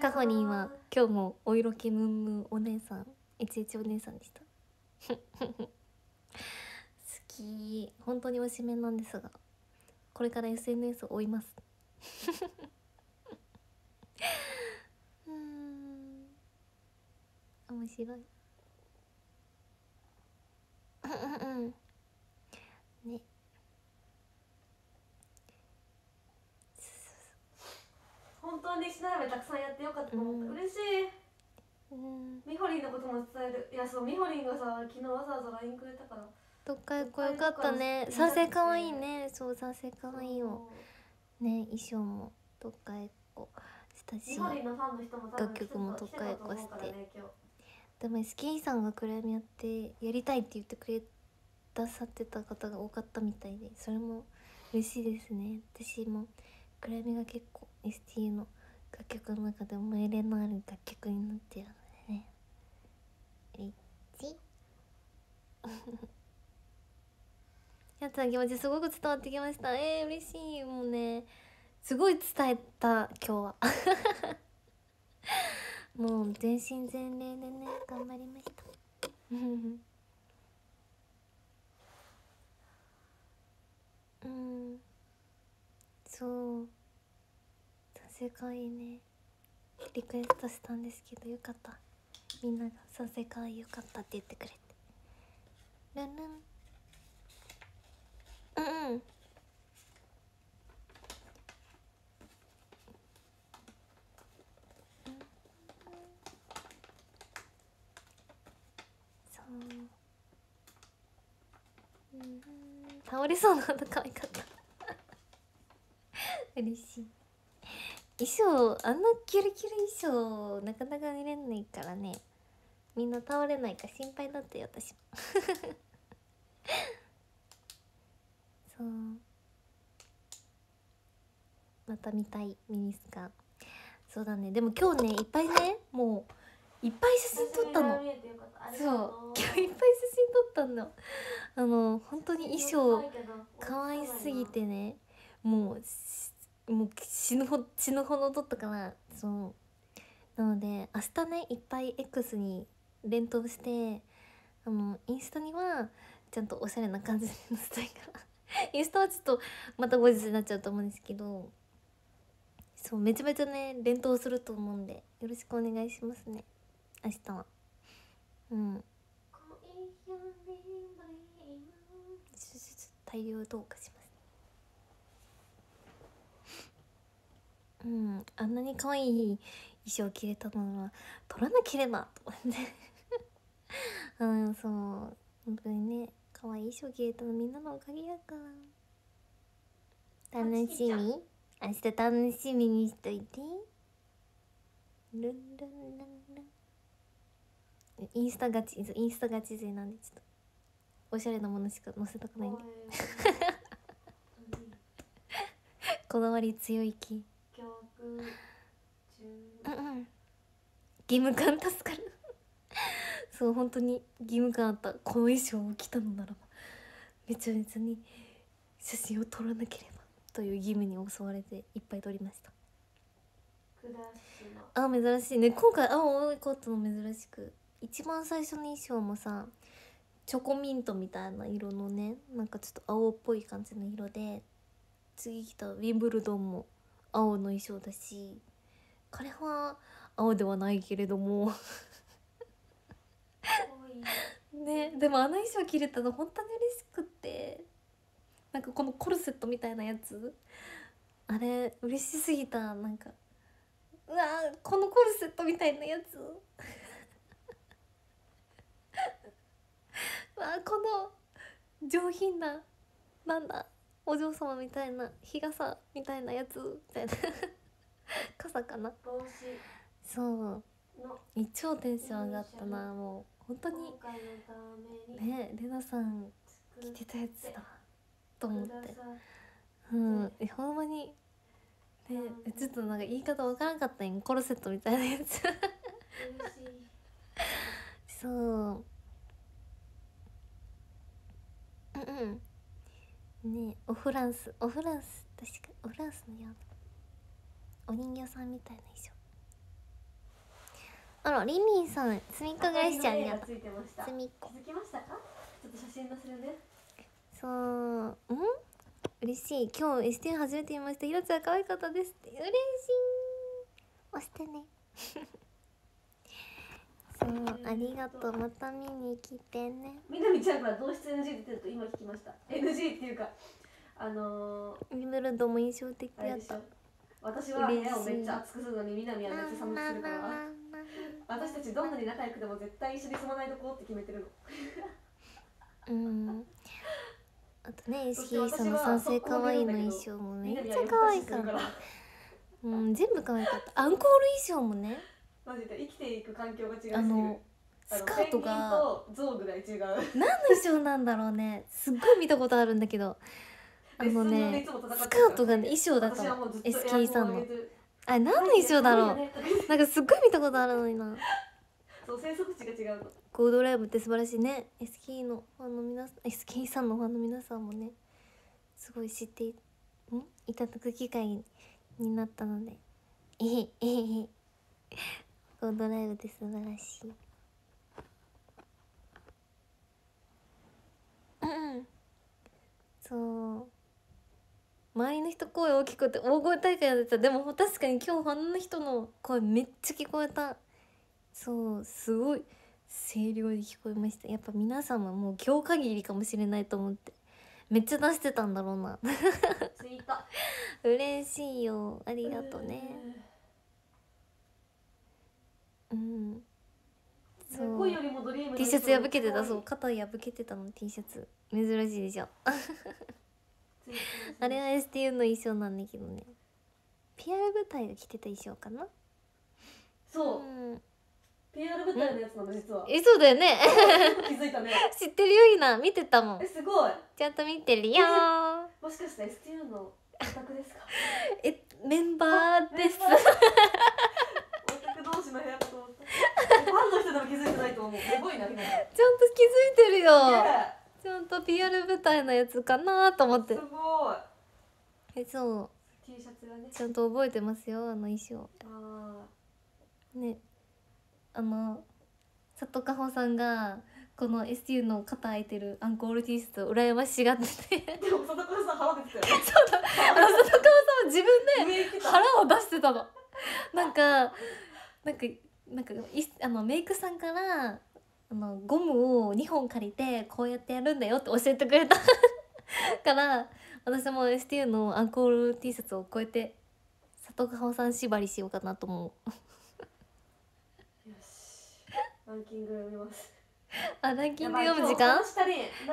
カホに今今日もお色気ムンムンお姉さんいちいちお姉さんでした。好き。本当におしめなんですがこれから SNS を追います。うーん。面白い。うんうんうんね本当にしならべたくさんやってよかったと思った、うん。嬉しい。うん。みほりんのことも伝える。いやそうみほりんがさ昨日わざわざ LINE くれたから。どっか行こうよかったね。賛成かわいいね。そう賛成かわいいよ。ね衣装もどっか行こうしたし。楽曲もどっかへと思うからね今日でも SKE さんが暗闇やってやりたいって言ってくれださってた方が多かったみたいでそれも嬉しいですね。私も暗闇が結構 ST の楽曲の中で思い入れのある楽曲になってるのでね。嬉しいやつの気持ちすごく伝わってきました。えー、嬉しいもうね。すごい伝えた今日は。もう全身全霊でね頑張りました。うんそう。賛成会ね。リクエストしたんですけどよかった。みんなが賛成会よかったって言ってくれて。ルンルン。うんうん。そう。うん。倒れそうなの可愛かった。嬉しい。衣装あんなキュルキュル衣装なかなか見れないからね。みんな倒れないか心配だったよ私も。そう。また見たいミニスカそうだね。でも今日ねいっぱいねもういっぱい写真撮ったの。そう。今日いっぱい写真撮ったの。あの本当に衣装可愛すぎてね。もうしもう死ぬほど死ぬほど撮ったからそう。なので明日ねいっぱい X に連投してあのインスタにはちゃんとおしゃれな感じで載せたいからインスタはちょっとまた後日になっちゃうと思うんですけどそうめちゃめちゃね連投すると思うんでよろしくお願いしますね。明日は。うん。大量動画しますうんあんなに可愛い衣装着れたのは撮らなければと思って。うんそう。本当にね可愛い衣装着れたのみんなのおかげやから。楽しみ。明日楽しみにしといて。ルンルンルンルン。インスタガチインスタガチ勢なんでちょっと。おしゃれなものしか載せたくないんで。こだわり強い系教育中うんうん義務感助かるそう本当に義務感あったこの衣装を着たのならばめちゃめちゃに写真を撮らなければという義務に襲われていっぱい撮りましたフラッシュの青珍しいね今回青多いことも珍しく一番最初の衣装もさチョコミントみたいな色のねなんかちょっと青っぽい感じの色で次来たウィンブルドンも青の衣装だし彼は青ではないけれども。ねでもあの衣装着れたの本当に嬉しくって。なんかこのコルセットみたいなやつ。あれ嬉しすぎた。なんかうわーこのコルセットみたいなやつ。うわーこの上品ななんだお嬢様みたいな日傘みたいなやつみたいな。傘かな？帽子。そう。の超テンション上がったな。もう本当にねレナさん作着てたやつだ。と思って。うん。えほんまにねえちょっとなんか言い方わからんかったん。コルセットみたいなやつ。そう。うんうんねオフランスオフランス確かオフランスのような。お人形さんみたいな衣装。あらリミーさんすみっこ返しちゃんありがとついてました。気うすみっこ。づきましたか？ちょっと写真載せるねそううん？嬉しい。今日 ST 初めて見ました。ひろちゃん可愛かったですって。嬉しい。押してねそうありがとう。また見に来てね。みなみちゃんから同室 NG 出てると今聞きました。NG っていうかあのー、リムルドも印象的だった。私は部屋をめっちゃ暑くするのにみなみはめっちゃ寒くするから。私たちどんなに仲良くても絶対一緒に住まないとこうって決めてるの。うん。あとね石井さんの賛成可愛いの衣装もめっちゃ可愛かったうん全部可愛かった。アンコール衣装もねマジで生きていく環境が違いすぎる。あのスカートが象ぐらい違う。何の衣装なんだろうね。すっごい見たことあるんだけど。あのねスカートがね衣装だったの SK さんの。あれ何の衣装だろう。ねなんかすっごい見たことあるのにな そう生息地が違うの。ゴールドライブって素晴らしいね。SK のファンの皆さん SK さんのファンの皆さんもねすごい知っていん？いただく機会になったので。えへえへへゴールドライブって素晴らしい。そう。周りの人声大きくて大声大会やってたでも確かに今日ファンの人の声めっちゃ聞こえた。そうすごい声量で聞こえました。やっぱ皆さんももう今日限りかもしれないと思って。めっちゃ出してたんだろうな。嬉しいよ。ありがとうねうん。すそう。ごいよりもドリームの T シャツ破けてた。そう。肩破けてたの T シャツ。珍しいでしょ。あれは STU の衣装なんだけどね。PR 舞台が着てた衣装かな。そう。うん。PR 舞台のやつなの実は。えそうだよね。気づいたね。知ってるよひな。見てたもん。えすごい。ちゃんと見てるよ。ーもしかして STU のオタクですか？えメンバーです。メンバー。オタク同士の部屋ァンの人でも気づいてないと思う。すごいなちゃんと気づいてるよ。ね。ちゃんと PR 舞台のやつかなと思って。すごい。えそう。T シャツがね。ちゃんと覚えてますよあの衣装。あね。あの佐藤かほさんがこの STU の肩開いてるアンコール T シャツを羨ましがってて。ー でも佐藤さん腹出てたよ。あの佐藤さんは自分で腹を出してたの。なんかなんかなんかいあのメイクさんからあのゴムを2本借りてこうやってやるんだよって教えてくれた から私も STU のアンコール T シャツをこうやって佐藤かほさん縛りしようかなと思う。よし。ランキング読みます。あランキング読む時間？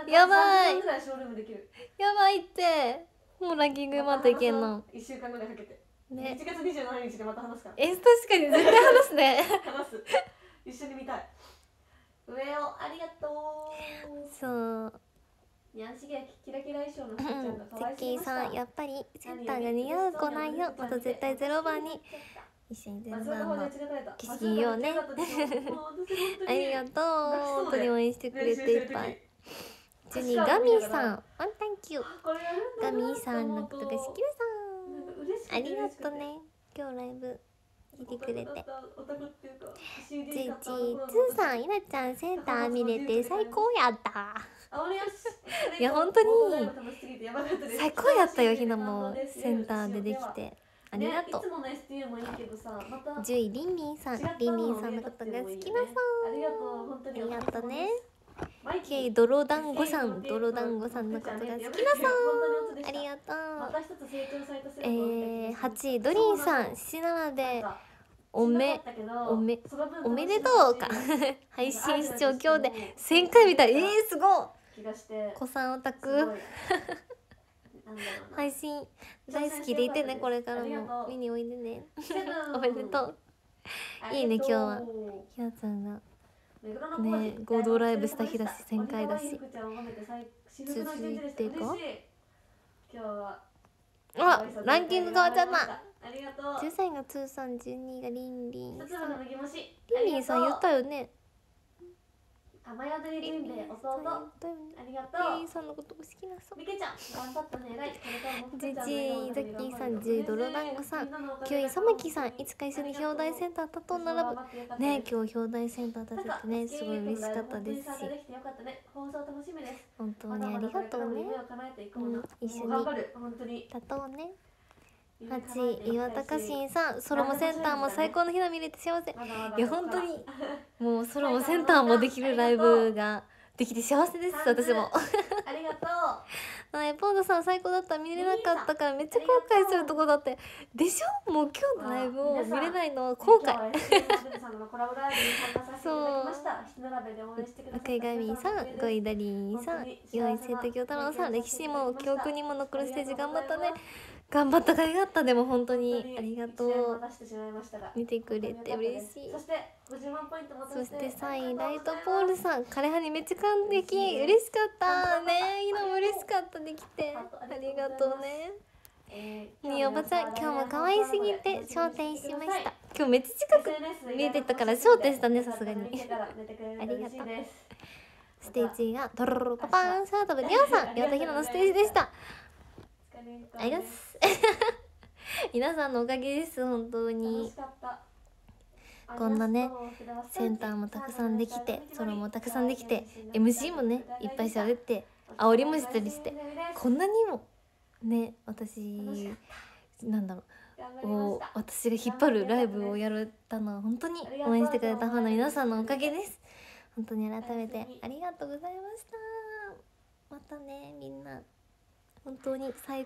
やばい。3時間ぐらい。ショールームできる。やばいって。もうランキング読まんといけんの1週間ぐらいかけてね。1月27日でまた話すから。え確かに絶対話すね。話す。一緒に見たい。上をありがとう。そう。にゃんしげキラキラ衣装のうふーちゃんんが可愛ゼッキーすぎまさんやっぱりセンターが似合う子なんよ。また絶対ゼロ番に。一緒にゼロ松岡法で番の景色いいよねありがとう本当に応援してくれていっぱいジュニーガミーさんワンタンキューガなミーさんのことが好きなんか嬉しくてんありがとうね今日ライブ聞いてくれて。ついちーさんいなちゃんセンター見れて最高やったいや本当に最高やったよひなもセンターでできてありがとう10位りんりんさんりんりんさんのことが好きなさありがとう本当にありがとうねマイキーケイ泥団子さん泥団子さんのことが好きなさありがとう。えー、8位ドリーンさん七並べおめおめおめでとうか。配信視聴今日で1000回見た。えー、すごい。子さんオタク。配信大好きでいてね これからも。見においでね。おめでとう。いいね今日は。ひなちゃんがね合同ライブした日だし1000回だし。続いてか今日はあランキング変わっちゃった。ありがとう。13位が通算12位がりんりんさんりんさん言ったよね雨宿りりんべいさん言弟ありがとりんりんうさんのこと好きなさみけちゃん頑張ったね。偉いこれからもジジイザッキーさんジイドロダンゴさん。9位サマキさんいつか一緒に表題センター立とう並ぶね今日表題センター立ててねすごい嬉しかったです。し放送楽しみです。本当にありがとうね。うん一緒に。立とうね8位岩田家臣さん。ソロもセンターも最高の日が見れて幸せ。いや本当にもうソロもセンターもできるライブができて幸せです私も。ありがとう。はいポードさん最高だった。見れなかったからめっちゃ後悔するとこだって。でしょ？もう今日のライブを見れないのは後悔。赤いガミさん、ゴイダリーさん、ヨイセント京太郎さん、歴史にも記憶にも残るステージ頑張ったね。頑張った甲斐があった。でも本当にありがとう。見てくれて嬉しい。そ。して50万ポイントもそして3位ライトポールさん、枯葉にめっちゃ感激、嬉しかった。ね。いのも嬉しかった。できて、ありがとうね。におばちゃん、今日も可愛すぎて招待しました。今日めっちゃ近く見えてたから招待したねさすがに。ありがとう。ステージがドロロロパパーン。サードでりょうさん、りょうとひろのステージでした。ありがとう 皆さんのおかげです本当に。こんなねセンターもたくさんできてソロもたくさんできて MC もねいっぱい喋って煽りもしたりしてこんなにもね私なんだろう。を私が引っ張るライブをやれたのは本当に応援してくれたファンの皆さんのおかげです。本当に改めてありがとうございました。またねみんな。本当に最